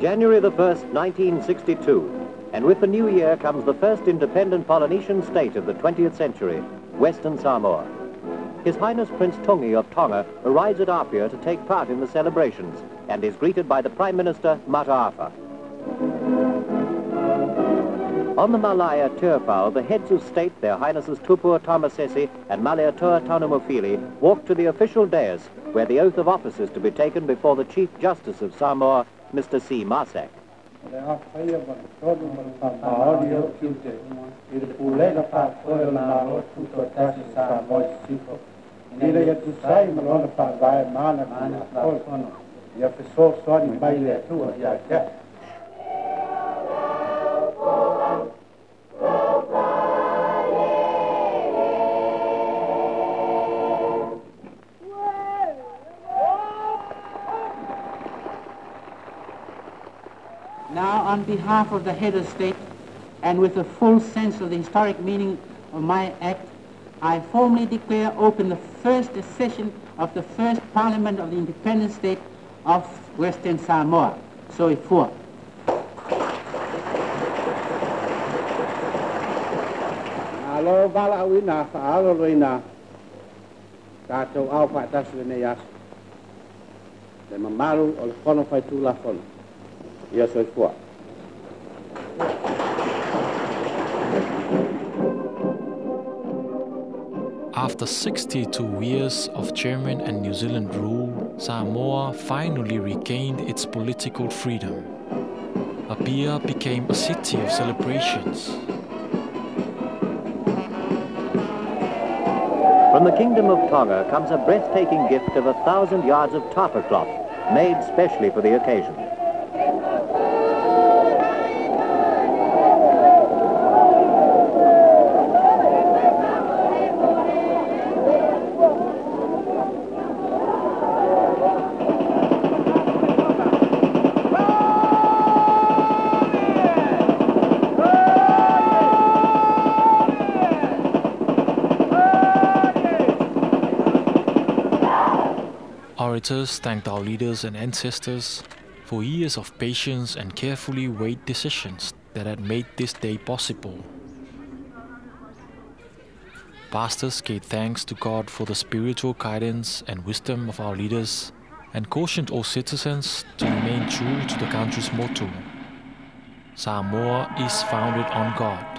January the 1st, 1962, and with the new year comes the first independent Polynesian state of the 20th century, Western Samoa. His Highness Prince Tungi of Tonga arrives at Apia to take part in the celebrations and is greeted by the Prime Minister, Mataafa. On the Malae Tiafau, the heads of state, their Highnesses Tupua Tamasese and Malietoa Tanumafili, walked to the official dais, where the oath of office is to be taken before the Chief Justice of Samoa, Mr. C. Marsack. Now, on behalf of the head of state, and with a full sense of the historic meaning of my act, I formally declare open the first session of the first Parliament of the independent state of Western Samoa. So it for. Alo bala wina fa alo wina tātou au wha tasu nei asu. Le mamaru o le whono whono. Ia soi fua. After 62 years of German and New Zealand rule, Samoa finally regained its political freedom. Apia became a city of celebrations. From the Kingdom of Tonga comes a breathtaking gift of a thousand yards of tapa cloth, made specially for the occasion. Orators thanked our leaders and ancestors for years of patience and carefully weighed decisions that had made this day possible. Pastors gave thanks to God for the spiritual guidance and wisdom of our leaders and cautioned all citizens to remain true to the country's motto Samoa is founded on God.